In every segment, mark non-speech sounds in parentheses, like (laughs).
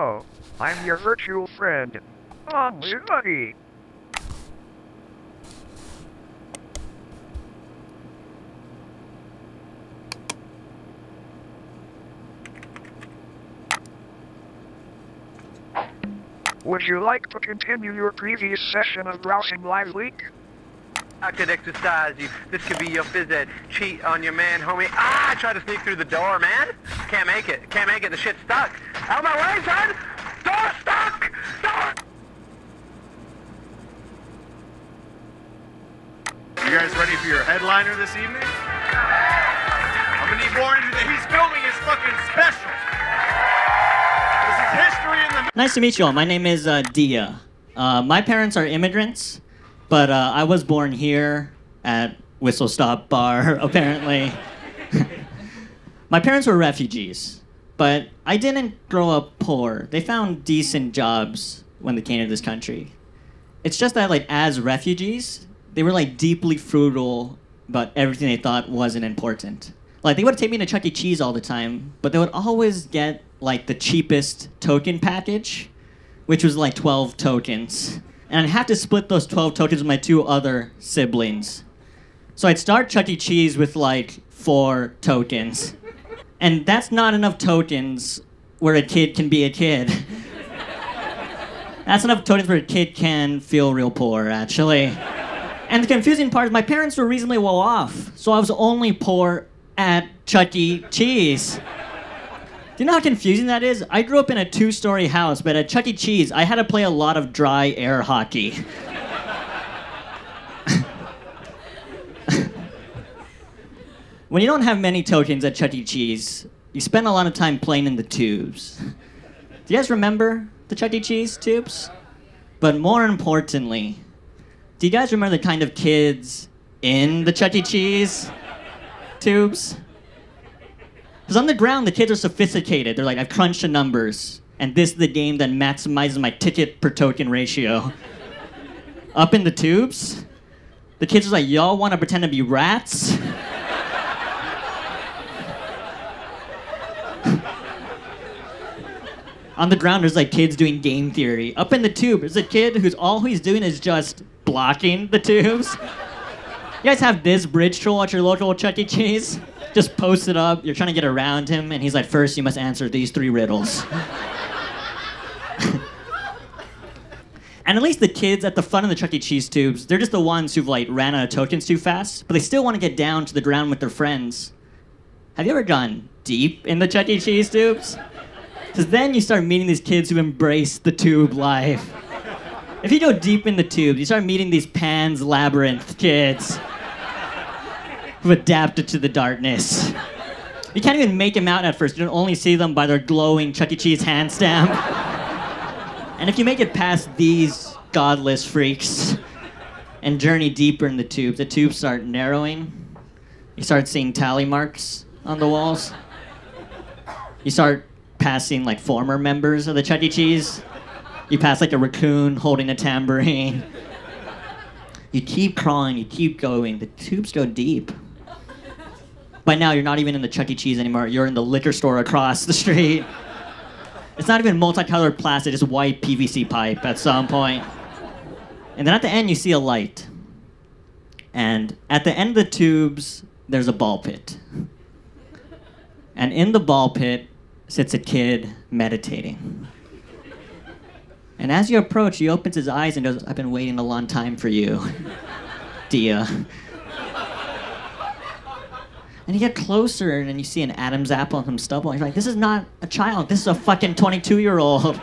Hello, I'm your virtual friend, Only Buddy. Would you like to continue your previous session of browsing Live Leak? I could exercise you. This could be your phys ed. Cheat on your man, homie. Ah, I tried to sneak through the door, man. Can't make it. Can't make it. The shit's stuck. Out of my way, son! Door stuck! Door! You guys ready for your headliner this evening? I'm gonna need more energy. He's filming his fucking special. This is history in the. Nice to meet you all. My name is uh, Diya. Uh, my parents are immigrants, but uh, I was born here at Whistle Stop Bar, (laughs) apparently. My parents were refugees, but I didn't grow up poor. They found decent jobs when they came to this country. It's just that, like, as refugees, they were like deeply frugal about everything they thought wasn't important. Like they would take me to Chuck E. Cheese all the time, but they would always get like the cheapest token package, which was like 12 tokens. And I'd have to split those 12 tokens with my two other siblings. So I'd start Chuck E. Cheese with like four tokens. And that's not enough tokens where a kid can be a kid. That's enough tokens where a kid can feel real poor, actually. And the confusing part is my parents were reasonably well off, so I was only poor at Chuck E. Cheese. Do you know how confusing that is? I grew up in a two story house, but at Chuck E. Cheese, I had to play a lot of dry air hockey. When you don't have many tokens at Chuck E. Cheese, you spend a lot of time playing in the tubes. Do you guys remember the Chuck E. Cheese tubes? But more importantly, do you guys remember the kind of kids in the Chuck E. Cheese tubes? Because on the ground, the kids are sophisticated. They're like, I've crunched the numbers, and this is the game that maximizes my ticket per token ratio. Up in the tubes, the kids are like, y'all want to pretend to be rats? On the ground, there's like kids doing game theory. Up in the tube, there's a kid who's all he's doing is just blocking the tubes. You guys have this bridge troll at your local Chuck E. Cheese? Just post it up. You're trying to get around him, and he's like, first, you must answer these three riddles. (laughs) and at least the kids at the front of the Chuck E. Cheese tubes, they're just the ones who've like ran out of tokens too fast, but they still want to get down to the ground with their friends. Have you ever gone deep in the Chuck E. Cheese tubes? Because then you start meeting these kids who embrace the tube life. If you go deep in the tubes, you start meeting these Pan's Labyrinth kids who've adapted to the darkness. You can't even make them out at first. You can only see them by their glowing Chuck E. Cheese hand stamp. And if you make it past these godless freaks and journey deeper in the tube, the tubes start narrowing. You start seeing tally marks on the walls. You start passing like former members of the Chuck E. Cheese. You pass like a raccoon holding a tambourine. You keep crawling, you keep going. The tubes go deep. By now, you're not even in the Chuck E. Cheese anymore. You're in the liquor store across the street. It's not even multicolored plastic, it's white PVC pipe at some point. And then at the end, you see a light. And at the end of the tubes, there's a ball pit. And in the ball pit sits a kid meditating. And as you approach, he opens his eyes and goes, I've been waiting a long time for you, (laughs) Diya. And you get closer and then you see an Adam's apple and some stubble. And you're like, this is not a child. This is a fucking 22 year old.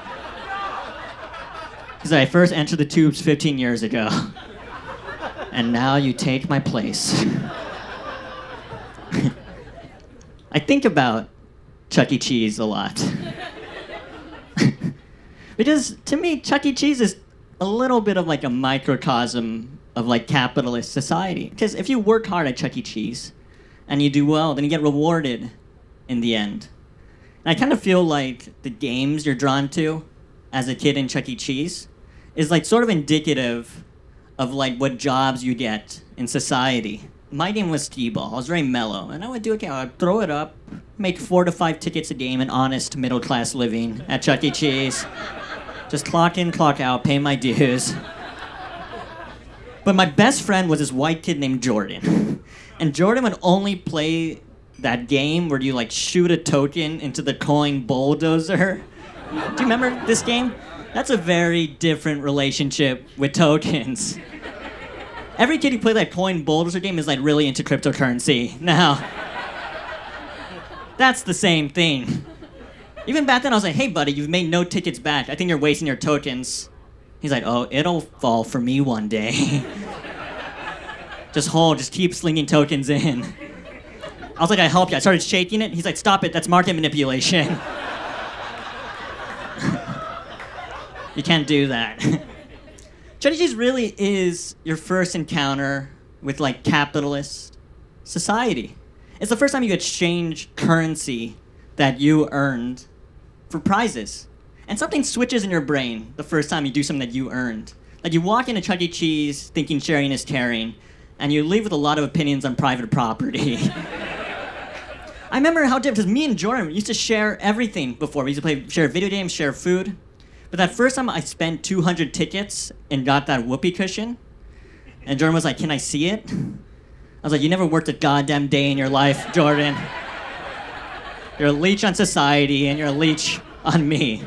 Because (laughs) I first entered the tubes 15 years ago. (laughs) And now you take my place. I think about Chuck E. Cheese a lot. (laughs) because to me, Chuck E. Cheese is a little bit of like a microcosm of like capitalist society. Because if you work hard at Chuck E. Cheese and you do well, then you get rewarded in the end. And I kind of feel like the games you're drawn to as a kid in Chuck E. Cheese is like sort of indicative of like what jobs you get in society. My game was Skee-Ball. I was very mellow, and I would do a game. I would throw it up make four to five tickets a game and honest middle class living at Chuck E. Cheese. Just clock in, clock out, pay my dues. But my best friend was this white kid named Jordan. And Jordan would only play that game where you like shoot a token into the coin bulldozer. Do you remember this game? That's a very different relationship with tokens. Every kid who played that coin bulldozer game is like really into cryptocurrency. Now, that's the same thing. Even back then, I was like, hey, buddy, you've made no tickets back. I think you're wasting your tokens. He's like, oh, it'll fall for me one day. just hold, just keep slinging tokens in. I was like, I help you. I started shaking it. He's like, stop it, that's market manipulation. (laughs) you can't do that. (laughs) Cheese really is your first encounter with like capitalist society. It's the first time you exchange currency that you earned for prizes. And something switches in your brain the first time you do something that you earned. Like you walk into Chuck E. Cheese thinking sharing is caring, and you leave with a lot of opinions on private property. (laughs) I remember how different, because me and Jordan used to share everything before. We used to play, share video games, share food. But that first time I spent 200 tickets and got that whoopee cushion, and Jordan was like, Can I see it? I was like, You never worked a goddamn day in your life, Jordan. You're a leech on society, and you're a leech on me.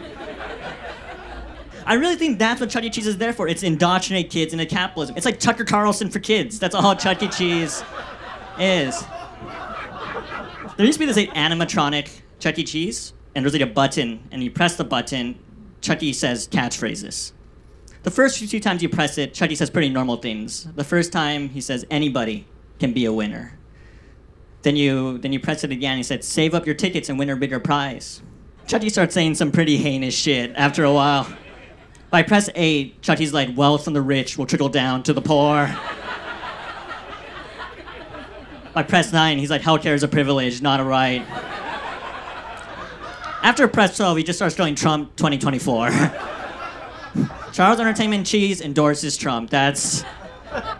I really think that's what Chuck E. Cheese is there for. It's indoctrinate kids into capitalism. It's like Tucker Carlson for kids. That's all Chuck E. Cheese is. There used to be this like, animatronic Chuck E. Cheese, and there's like a button, and you press the button, Chuck E. says catchphrases. The first few times you press it, Chuck E. says pretty normal things. The first time he says anybody can be a winner. Then you then you press it again. He said save up your tickets and win a bigger prize. Chuck E. starts saying some pretty heinous shit after a while. By press eight, Chucky's like wealth from the rich will trickle down to the poor. By press nine, he's like healthcare is a privilege, not a right. After press 12, he just starts going Trump 2024. (laughs) Charles Entertainment Cheese endorses Trump. That's.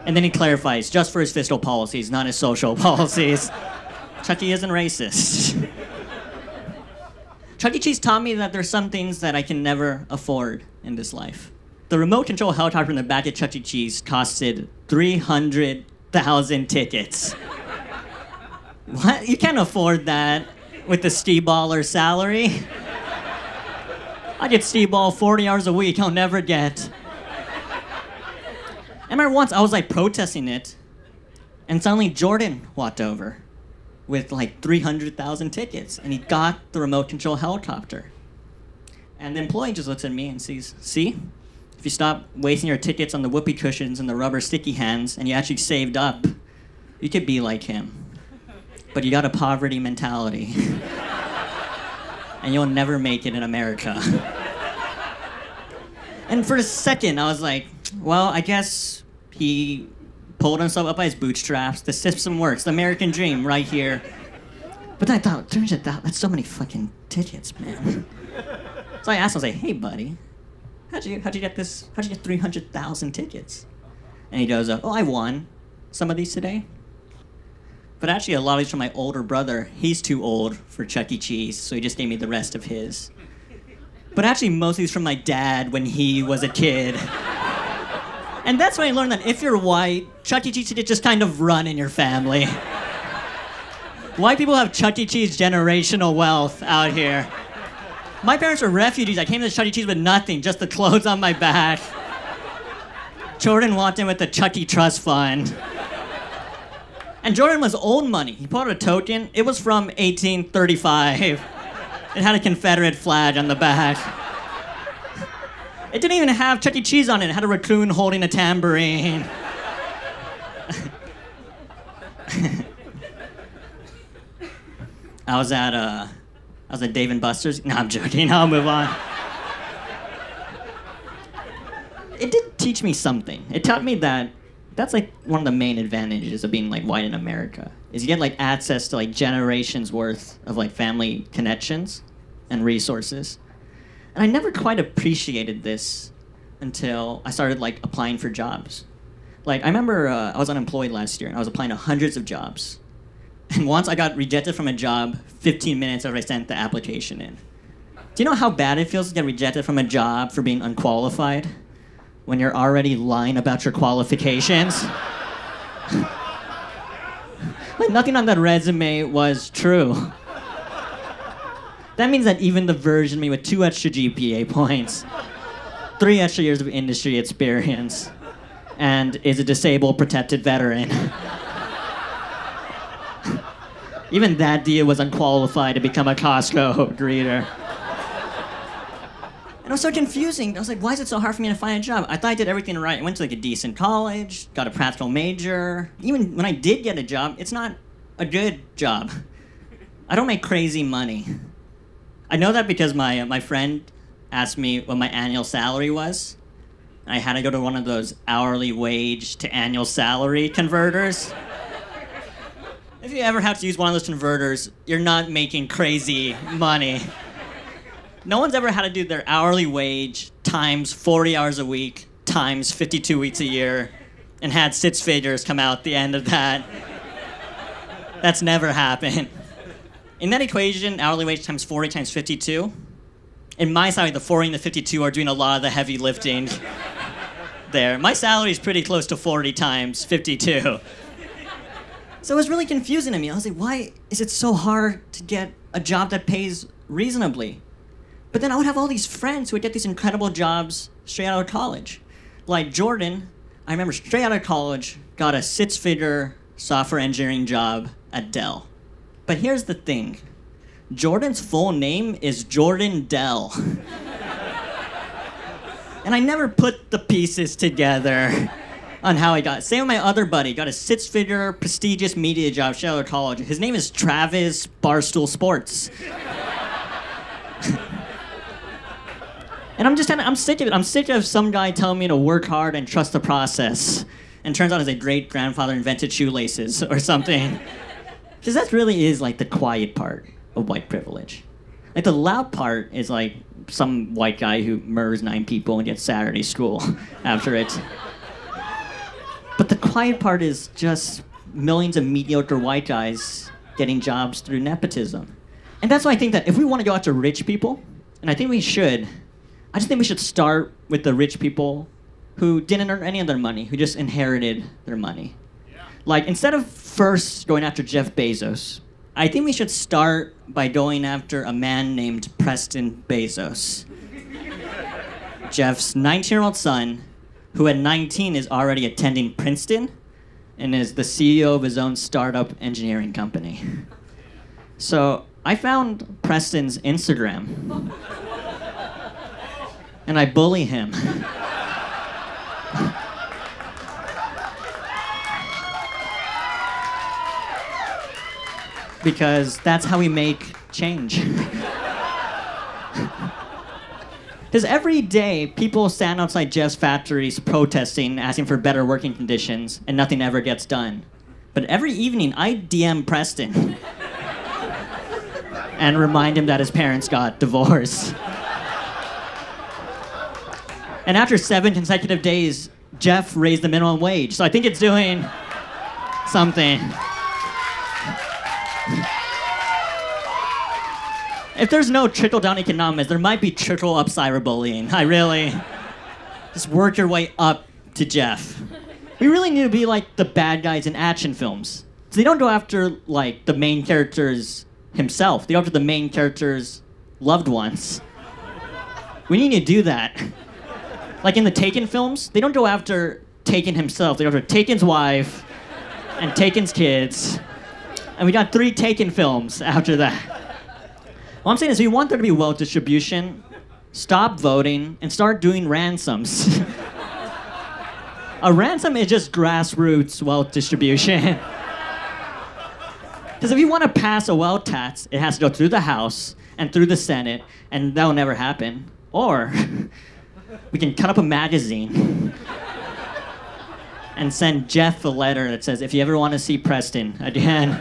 And then he clarifies just for his fiscal policies, not his social (laughs) policies. Chuck E. isn't racist. (laughs) Chuck E. Cheese taught me that there's some things that I can never afford in this life. The remote control helicopter in the back of Chuck E. Cheese costed 300,000 tickets. What? You can't afford that with the Skee-Baller salary. I get Skee-Ball 40 hours a week, I'll never get. I remember once I was like protesting it, and suddenly Jordan walked over with like 300,000 tickets, and he got the remote control helicopter. And the employee just looks at me and sees, see? If you stop wasting your tickets on the whoopee cushions and the rubber sticky hands, and you actually saved up, you could be like him. But you got a poverty mentality. and you'll never make it in America. and for a second, I was like, well, I guess he pulled himself up by his bootstraps. The system works. The American dream right here. But then I thought, turns out that's so many fucking tickets, man. So I asked him, I was like, hey, buddy, how'd you, how'd you get this? How'd you get 300,000 tickets? And he goes, oh, I won some of these today. But actually, a lot of these from my older brother. He's too old for Chuck E. Cheese, so he just gave me the rest of his. But actually, most of these from my dad when he was a kid. And that's when I learned that if you're white, Chuck E. Cheese should just kind of run in your family. White people have Chuck E. Cheese generational wealth out here. My parents were refugees. I came to Chuck E. Cheese with nothing, just the clothes on my back. Jordan walked in with the Chuck E. Trust Fund. And Jordan was old money. He out a token. It was from 1835. (laughs) It had a Confederate flag on the back. It didn't even have Chuck E. Cheese on it. It had a raccoon holding a tambourine. (laughs) I was at uh, I was at Dave and Buster's. No, I'm joking. I'll move on. It did teach me something. It taught me that that's like one of the main advantages of being like white in America is you get like access to like generations worth of like family connections and resources. And I never quite appreciated this until I started like applying for jobs. Like I remember uh, I was unemployed last year and I was applying to hundreds of jobs. And once I got rejected from a job 15 minutes after I sent the application in. Do you know how bad it feels to get rejected from a job for being unqualified? When you're already lying about your qualifications? like, nothing on that resume was true. That means that even the version me with two extra GPA points, three extra years of industry experience, and is a disabled protected veteran. even that deal was unqualified to become a Costco (laughs) greeter. It was so confusing. I was like, why is it so hard for me to find a job? I thought I did everything right. I went to like a decent college, got a practical major. Even when I did get a job, it's not a good job. I don't make crazy money. I know that because my uh, my friend asked me what my annual salary was. I had to go to one of those hourly wage to annual salary converters. If you ever have to use one of those converters, you're not making crazy money. No one's ever had to do their hourly wage times 40 hours a week times 52 weeks a year and had six figures come out at the end of that. That's never happened. In that equation, hourly wage times 40 times 52, in my salary, the 40 and the 52 are doing a lot of the heavy lifting there. My salary is pretty close to 40 times 52. So it was really confusing to me. I was like, why is it so hard to get a job that pays reasonably? But then I would have all these friends who would get these incredible jobs straight out of college. Like Jordan, I remember straight out of college, got a six figure software engineering job at Dell. But here's the thing Jordan's full name is Jordan Dell. (laughs) and I never put the pieces together on how I got. Same with my other buddy, got a six figure prestigious media job straight out of college. His name is Travis Barstool Sports. (laughs) And I'm just I'm sick of it. I'm sick of some guy telling me to work hard and trust the process. And turns out his great grandfather invented shoelaces or something. (laughs) Because that really is like the quiet part of white privilege. Like the loud part is like some white guy who murders nine people and gets Saturday school (laughs) after it. But the quiet part is just millions of mediocre white guys getting jobs through nepotism. And that's why I think that if we want to go after rich people, and I think we should, I just think we should start with the rich people who didn't earn any of their money, who just inherited their money. Like, instead of first going after Jeff Bezos, I think we should start by going after a man named Preston Bezos. (laughs) Jeff's 19 year old son, who at 19 is already attending Princeton and is the CEO of his own startup engineering company. (laughs) So I found Preston's Instagram (laughs) and I bully him. (laughs) because that's how we make change. (laughs) Because every day, people stand outside Jeff's factories protesting, asking for better working conditions, and nothing ever gets done. But every evening, I DM Preston (laughs) and remind him that his parents got divorced. And after seven consecutive days, Jeff raised the minimum wage. So I think it's doing something. If there's no trickle down economics, there might be trickle up cyberbullying. I really. Just work your way up to Jeff. We really need to be like the bad guys in action films. So they don't go after like the main character's himself. They go after the main character's loved ones. We need to do that. Like in the Taken films, they don't go after Taken himself. They go after Taken's wife and Taken's kids. And we got three Taken films after that. What I'm saying is, if you want there to be wealth distribution, stop voting and start doing ransoms. (laughs) A ransom is just grassroots wealth distribution. (laughs) Because if you want to pass a wealth tax, it has to go through the House and through the Senate, and that will never happen. Or (laughs) we can cut up a magazine and send Jeff a letter that says, if you ever want to see Preston again,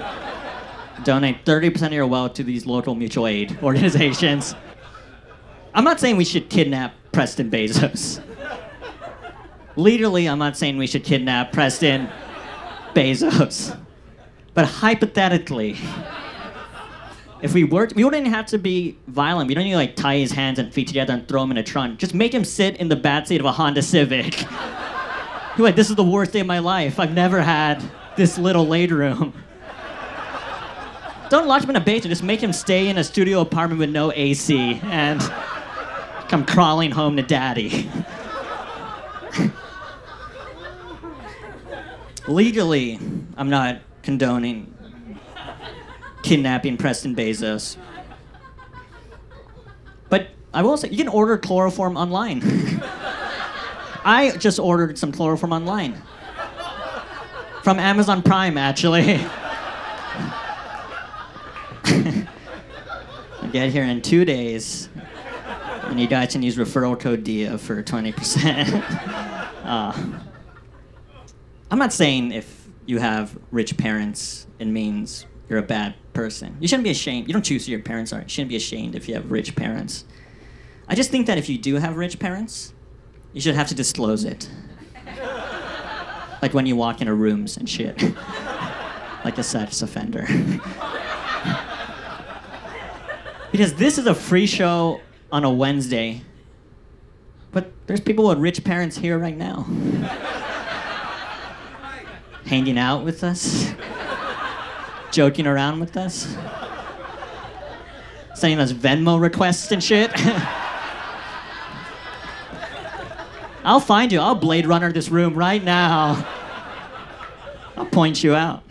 donate 30% of your wealth to these local mutual aid organizations. I'm not saying we should kidnap Preston Bezos. Legally, I'm not saying we should kidnap Preston Bezos. But hypothetically, if we were, we wouldn't have to be violent. We don't need to like tie his hands and feet together and throw him in a trunk. Just make him sit in the back seat of a Honda Civic. (laughs) He's like, this is the worst day of my life. I've never had this little laid room. Don't lock him in a basement. Just make him stay in a studio apartment with no AC and come crawling home to daddy. (laughs) Legally, I'm not condoning kidnapping Preston Bezos. But I will say, you can order chloroform online. (laughs) I just ordered some chloroform online. From Amazon Prime, actually. (laughs) Get here in two days. And you guys can use referral code DIA for 20%. (laughs) uh, I'm not saying if you have rich parents, it means you're a bad person. You shouldn't be ashamed. You don't choose who your parents are. You shouldn't be ashamed if you have rich parents. I just think that if you do have rich parents, you should have to disclose it. like when you walk into rooms and shit. (laughs) like a sex offender. (laughs) because this is a free show on a Wednesday, but there's people with rich parents here right now. (laughs) Hanging out with us, joking around with us, sending us Venmo requests and shit. (laughs) I'll find you. I'll Blade Runner this room right now. I'll point you out.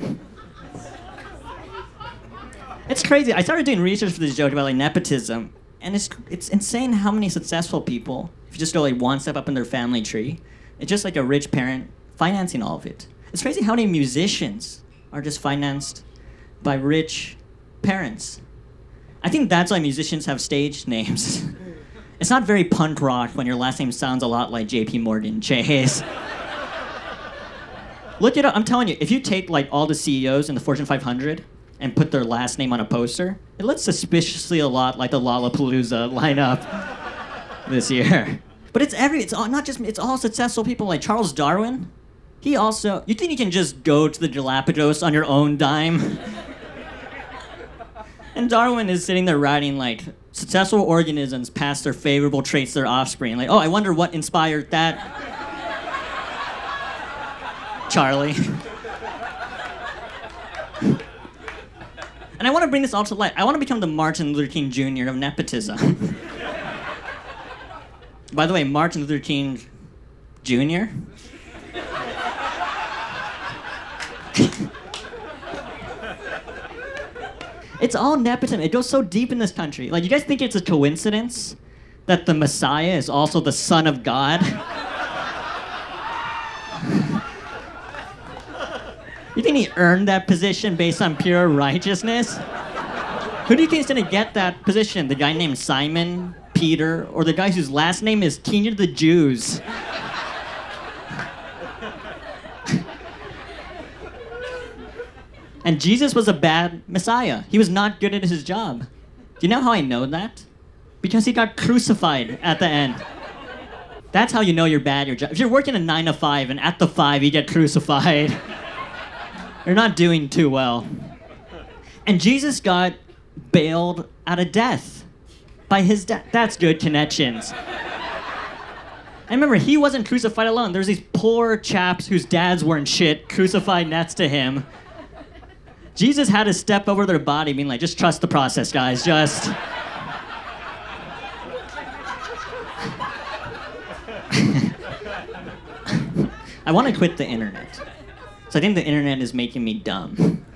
It's crazy. I started doing research for this joke about like nepotism, and it's it's insane how many successful people, if you just go like one step up in their family tree, it's just like a rich parent financing all of it. It's crazy how many musicians are just financed by rich parents. I think that's why musicians have stage names. (laughs) It's not very punk rock when your last name sounds a lot like JP Morgan Chase. (laughs) Look it up. I'm telling you, if you take like all the CEOs in the Fortune 500 and put their last name on a poster, it looks suspiciously a lot like the Lollapalooza lineup (laughs) this year. But it's every. It's all, not just. It's all successful people like Charles Darwin. He also. You think you can just go to the Galapagos on your own dime? And Darwin is sitting there writing like successful organisms pass their favorable traits to their offspring. Like, oh, I wonder what inspired that. Charlie. and I want to bring this all to light. I want to become the Martin Luther King Jr. of nepotism. By the way, Martin Luther King Jr. It's all nepotism. It goes so deep in this country. Like, you guys think it's a coincidence that the Messiah is also the Son of God? (laughs) you think he earned that position based on pure righteousness? Who do you think is gonna get that position? The guy named Simon, Peter, or the guy whose last name is King of the Jews? And Jesus was a bad Messiah. He was not good at his job. Do you know how I know that? Because he got crucified at the end. That's how you know you're bad at your job. If you're working a nine to five and at the five you get crucified, (laughs) you're not doing too well. And Jesus got bailed out of death by his dad. That's good connections. I remember he wasn't crucified alone. There's these poor chaps whose dads weren't shit crucified next to him. Jesus had to step over their body, being like, just trust the process, guys. Just. I want to quit the internet. So I think the internet is making me dumb.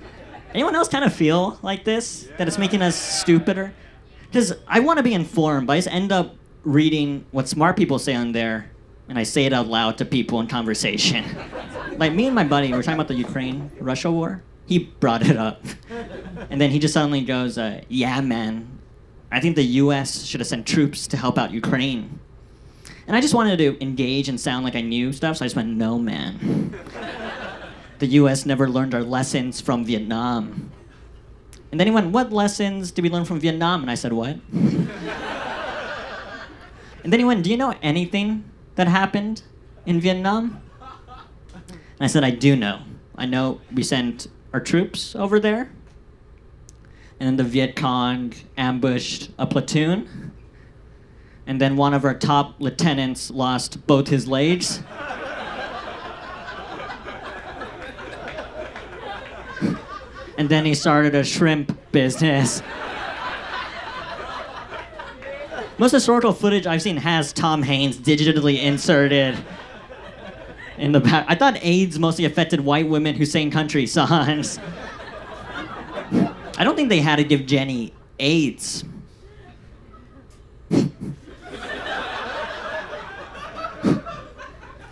Anyone else kind of feel like this? That it's making us stupider? Because I want to be informed, but I just end up reading what smart people say on there, and I say it out loud to people in conversation. like me and my buddy, we were talking about the Ukraine Russia war he brought it up. and then he just suddenly goes, uh, Yeah, man, I think the US should have sent troops to help out Ukraine. And I just wanted to engage and sound like I knew stuff, so I just went, No, man. the US never learned our lessons from Vietnam. And then he went, What lessons did we learn from Vietnam? And I said, What? and then he went, Do you know anything that happened in Vietnam? And I said, I do know. I know we sent our troops over there. And then the Viet Cong ambushed a platoon. And then one of our top lieutenants lost both his legs. (laughs) and then he started a shrimp business. Most historical footage I've seen has Tom Hanks digitally inserted in the back. I thought AIDS mostly affected white women who sang country songs. I don't think they had to give Jenny AIDS.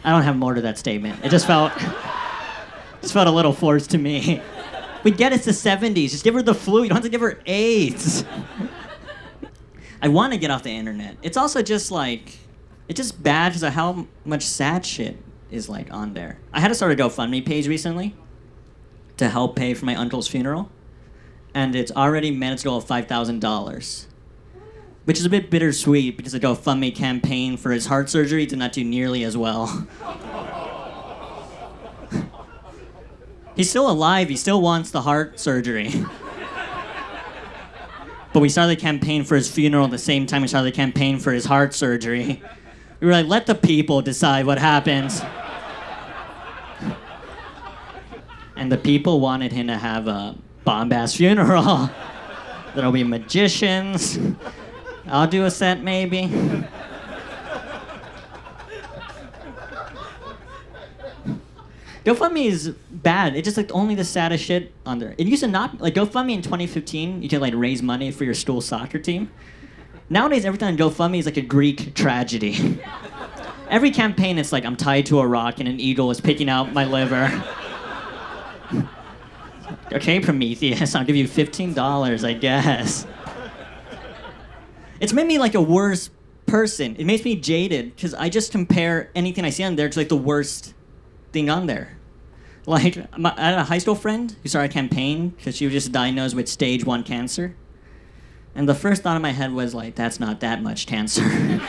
I don't have more to that statement. It just felt just felt a little forced to me. We get it's the 70s. Just give her the flu. You don't have to give her AIDS. I want to get off the internet. It's also just like, it's just bad because of how much sad shit is like on there. I had to start a GoFundMe page recently to help pay for my uncle's funeral, and it's already managed to go five thousand dollars, which is a bit bittersweet because the GoFundMe campaign for his heart surgery did not do nearly as well. (laughs) He's still alive. He still wants the heart surgery. (laughs) But we started the campaign for his funeral at the same time we started the campaign for his heart surgery. We were like, let the people decide what happens. And the people wanted him to have a bombast funeral. (laughs) There'll be magicians. I'll do a set maybe. GoFundMe is bad. It's just like only the saddest shit on there. It used to not like GoFundMe in 2015. You could like raise money for your school soccer team. Nowadays, everything on GoFundMe is like a Greek tragedy. Every campaign, it's like I'm tied to a rock and an eagle is picking out my liver. okay, Prometheus, I'll give you fifteen dollars, I guess. It's made me like a worse person. It makes me jaded because I just compare anything I see on there to like the worst thing on there. Like, my, I had a high school friend who started a campaign because she was just diagnosed with stage one cancer. And the first thought in my head was, like, that's not that much cancer. (laughs)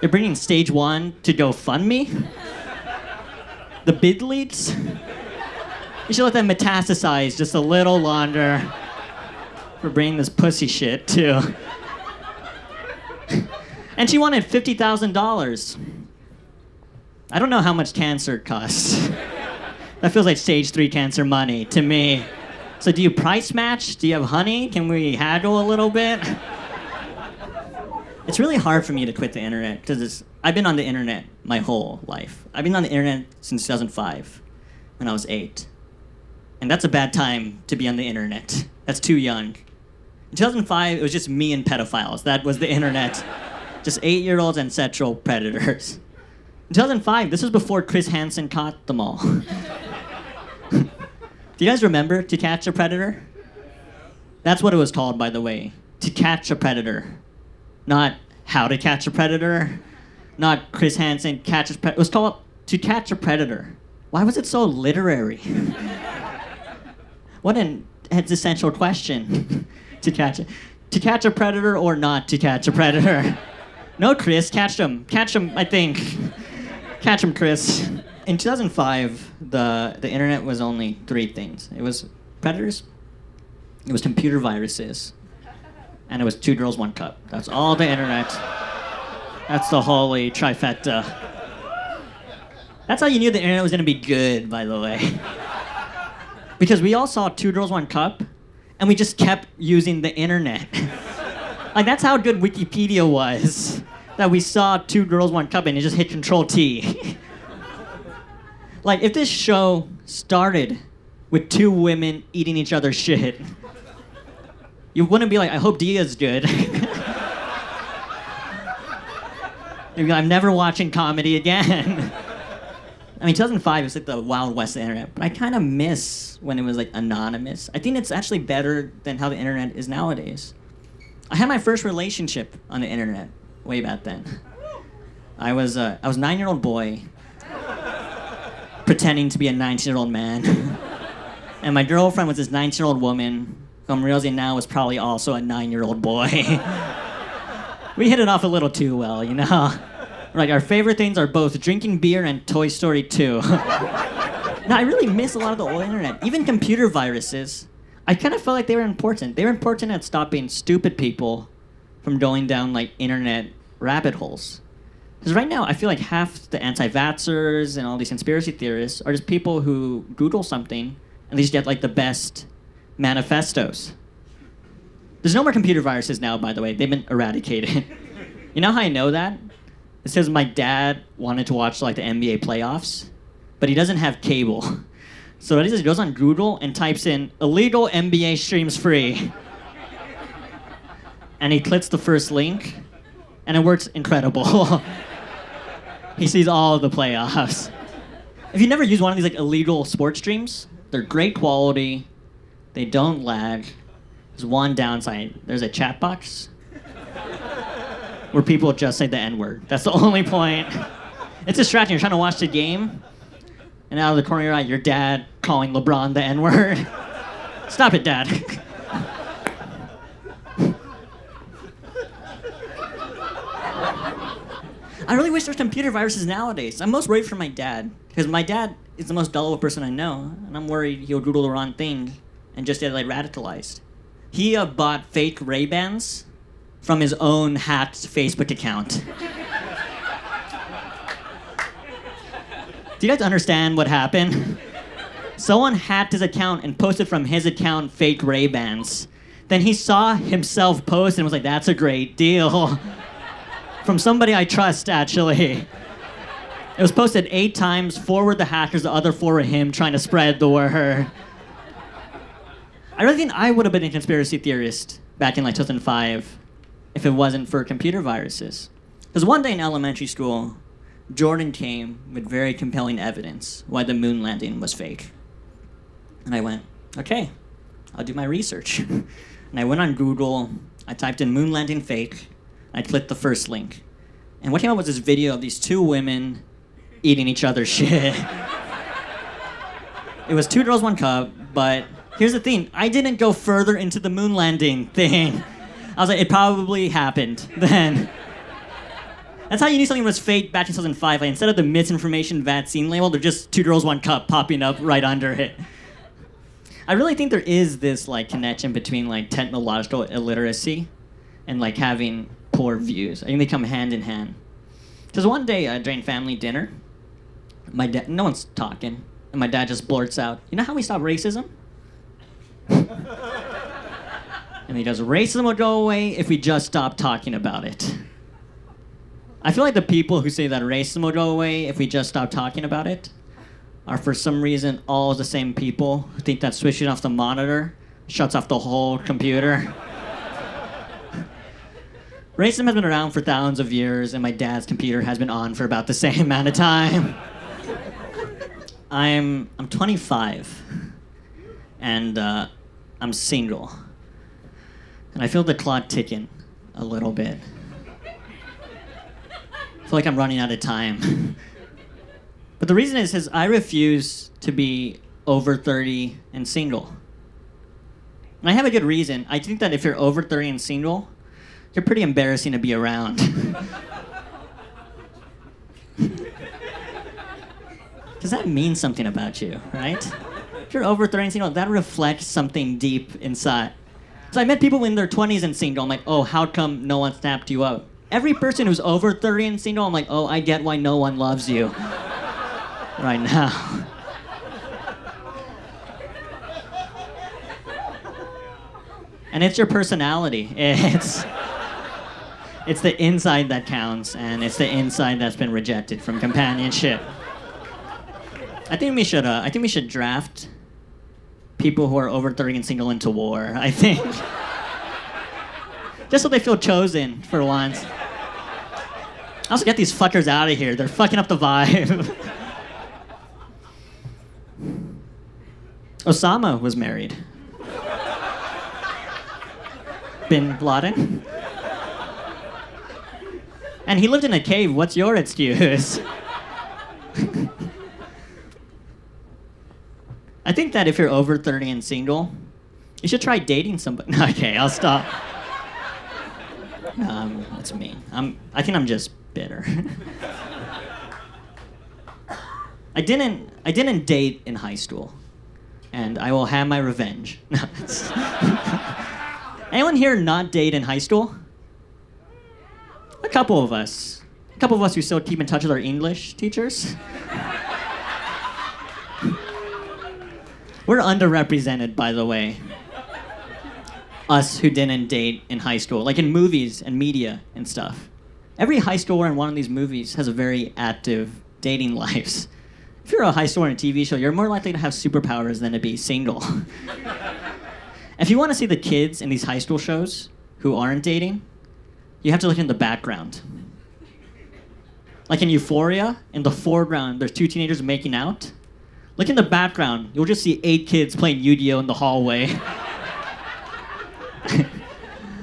You're bringing stage one to GoFundMe? The bid leads? You should let them metastasize just a little longer for bringing this pussy shit too. (laughs) And she wanted $50,000. I don't know how much cancer costs. (laughs) that feels like stage three cancer money to me. So, do you price match? Do you have honey? Can we haggle a little bit? It's really hard for me to quit the internet because I've been on the internet my whole life. I've been on the internet since 2005 when I was eight. And that's a bad time to be on the internet. That's too young. In 2005, it was just me and pedophiles. That was the internet just eight year olds and sexual predators. In 2005, this was before Chris Hansen caught them all. (laughs) Do you guys remember To Catch a Predator? That's what it was called, by the way. To Catch a Predator. Not How to Catch a Predator. Not Chris Hansen catches predator. It was called To Catch a Predator. Why was it so literary? (laughs) what an existential question. (laughs) to catch a, to catch a predator or not to catch a predator. (laughs) No, Chris, catch him. Catch him, I think. Catch him, Chris. In 2005, the, the internet was only three things it was predators, it was computer viruses, and it was two girls, one cup. That's all the internet. That's the holy trifecta. That's how you knew the internet was gonna be good, by the way. (laughs) Because we all saw two girls, one cup, and we just kept using the internet. (laughs) Like that's how good Wikipedia was. That we saw two girls, one cup, and you just hit Control T. (laughs) like if this show started with two women eating each other's shit, you wouldn't be like, I hope Diya's good. (laughs) Like, I'm never watching comedy again. (laughs) I mean, 2005 was like the wild west of the internet, but I kind of miss when it was like anonymous. I think it's actually better than how the internet is nowadays. I had my first relationship on the internet way back then. I was uh, I was nine year old boy pretending to be a 19 year old man, and my girlfriend was this 19 year old woman who I'm realizing now was probably also a nine year old boy. (laughs) we hit it off a little too well, you know. Like our favorite things are both drinking beer and Toy Story 2. (laughs) now I really miss a lot of the old internet, even computer viruses. I kind of felt like they were important. They were important at stopping stupid people from going down like internet rabbit holes. Because right now, I feel like half the anti-vaxxers and all these conspiracy theorists are just people who Google something and they just get like the best manifestos. There's no more computer viruses now, by the way. They've been eradicated. (laughs) you know how I know that? It says my dad wanted to watch like the NBA playoffs, but he doesn't have cable. (laughs) So what he does, he goes on Google and types in illegal NBA streams free. (laughs) and he clicks the first link, and it works incredible. He sees all the playoffs. If you never use one of these like illegal sports streams, they're great quality. They don't lag. There's one downside. There's a chat box where people just say the N word. That's the (laughs) only point. It's distracting. You're trying to watch the game, and out of the corner of your eye, your dad calling LeBron the N word. (laughs) Stop it, Dad. (laughs) I really wish there was computer viruses nowadays. I'm most worried for my dad because my dad is the most gullible person I know, and I'm worried he'll Google the wrong thing and just get like radicalized. He uh, bought fake Ray Bans from his own hacked Facebook account. Do you guys understand what happened? Someone hacked his account and posted from his account fake Ray Bans. Then he saw himself post and was like, "That's a great deal." From somebody I trust, actually. It was posted eight times. Four were the hackers, the other four were him trying to spread the word. I really think I would have been a conspiracy theorist back in like 2005 if it wasn't for computer viruses. Because one day in elementary school, Jordan came with very compelling evidence why the moon landing was fake. And I went, okay, I'll do my research. (laughs) and I went on Google, I typed in moon landing fake, I clicked the first link. And what came up was this video of these two women eating each other's (laughs) shit. it was two girls, one cup, but here's the thing I didn't go further into the moon landing thing. I was like, it probably happened (laughs) then. That's how you knew something was fake back in 2005. Like, instead of the misinformation vaccine label, they're just two girls, one cup popping up right under it. I really think there is this like connection between like technological illiteracy and like having poor views. I think they come hand in hand. Because one day uh, during family dinner, my dad, no one's talking, and my dad just blurts out, "You know how we stop racism?" (laughs) and he goes, "Racism will go away if we just stop talking about it." I feel like the people who say that racism will go away if we just stop talking about it are for some reason all the same people who think that switching off the monitor shuts off the whole computer. (laughs) Racism has been around for thousands of years, and my dad's computer has been on for about the same amount of time. I'm I'm 25, and uh, I'm single, and I feel the clock ticking a little bit. I feel like I'm running out of time. but the reason is, is I refuse to be over 30 and single. And I have a good reason. I think that if you're over 30 and single, you're pretty embarrassing to be around. (laughs) Because that means something about you, right? If you're over 30 and single, that reflects something deep inside. So I met people in their 20s and single. I'm like, oh, how come no one snapped you up? Every person who's over 30 and single, I'm like, oh, I get why no one loves you (laughs) right now. and it's your personality. (laughs) It's it's the inside that counts, and it's the inside that's been rejected from companionship. I think we should. Uh, I think we should draft people who are over 30 and single into war. I think, just so they feel chosen for once. Also, get these fuckers out of here. They're fucking up the vibe. (laughs) Osama was married. Bin Laden. And he lived in a cave. What's your excuse? (laughs) I think that if you're over 30 and single, you should try dating somebody. (laughs) Okay, I'll stop. (laughs) Um, that's me. I'm, I think I'm just bitter. I didn't I didn't date in high school, and I will have my revenge. Anyone here not date in high school? A couple of us. A couple of us who still keep in touch with our English teachers. We're underrepresented, by the way. Us who didn't date in high school, like in movies and media and stuff. Every high schooler in one of these movies has a very active dating (laughs) lives. If you're a high schooler in a TV show, you're more likely to have superpowers than to be single. (laughs) if you want to see the kids in these high school shows who aren't dating, you have to look in the background. Like in Euphoria, in the foreground, there's two teenagers making out. Look in the background, you'll just see eight kids playing Yu-Gi-Oh in the hallway. (laughs)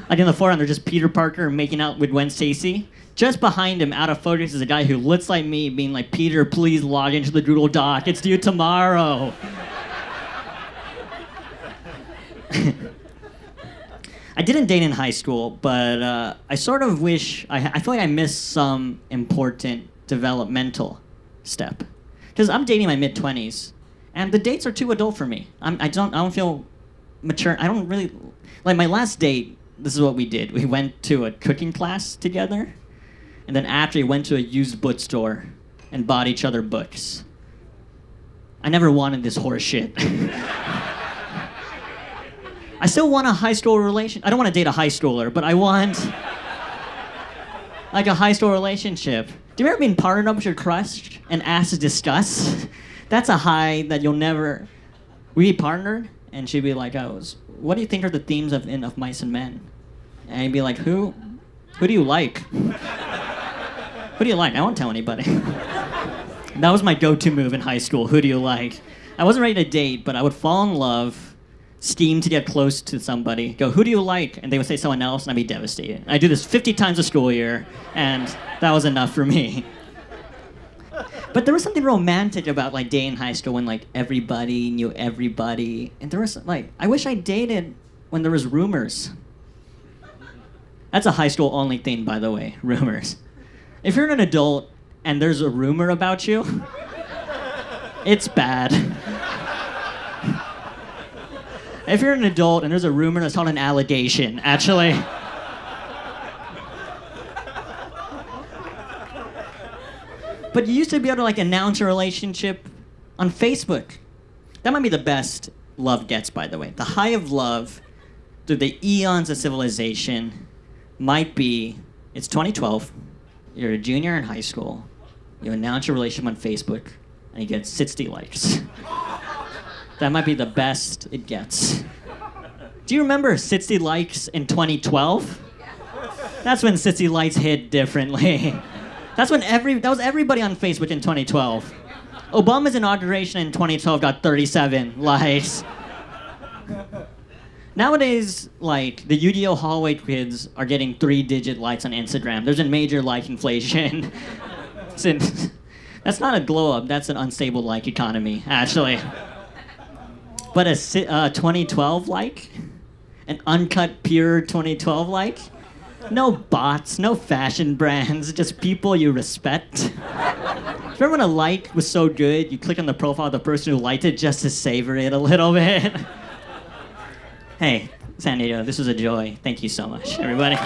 like in the foreground, there's just Peter Parker making out with Gwen Stacy. Just behind him, out of focus, is a guy who looks like me, being like, "Peter, please log into the Google Doc. It's due tomorrow." I didn't date in high school, but uh, I sort of wish I, I feel like I missed some important developmental step because I'm dating my mid twenties, and the dates are too adult for me. I'm, I don't I don't feel mature. I don't really like my last date. This is what we did. We went to a cooking class together, and then after we went to a used bookstore and bought each other books. I never wanted this horse shit. (laughs) I still want a high school relation. I don't want to date a high schooler, but I want like a high school relationship. Do you ever been partnered up with your crush and asked to discuss? That's a high that you'll never. We partnered, and she'd be like, "Oh, what do you think are the themes of in of Mice and Men?" And I'd be like, "Who, who do you like? who do you like? I won't tell anybody." (laughs) that was my go-to move in high school. Who do you like? I wasn't ready to date, but I would fall in love scheme to get close to somebody, go, who do you like? And they would say someone else, and I'd be devastated. I do this 50 times a school year, and that was enough for me. But there was something romantic about like dating in high school when like everybody knew everybody, and there was like I wish I dated when there was rumors. That's a high school only thing, by the way, (laughs) rumors. If you're an adult and there's a rumor about you, (laughs) it's bad. If you're an adult and there's a rumor that's called an allegation, actually. but you used to be able to like announce a relationship on Facebook. That might be the best love gets, by the way. The high of love through the eons of civilization might be it's 2012. You're a junior in high school. You announce your relationship on Facebook, and you get 60 likes. (laughs) That might be the best it gets. Do you remember 60 likes in 2012? That's when 60 likes hit differently. (laughs) That's when every that was everybody on Facebook in 2012. Obama's inauguration in 2012 got 37 likes. Nowadays, like the Yu-Gi-Oh hallway kids are getting three-digit likes on Instagram. There's a major like inflation. (laughs) Since that's not a glow up, that's an unstable like economy, actually. But a uh, 2012 like, an uncut pure 2012 like, no bots, no fashion brands, just people you respect. Remember when a like was so good, you click on the profile of the person who liked it just to savor it a little (laughs) bit? hey, San Diego, this was a joy. Thank you so much, everybody.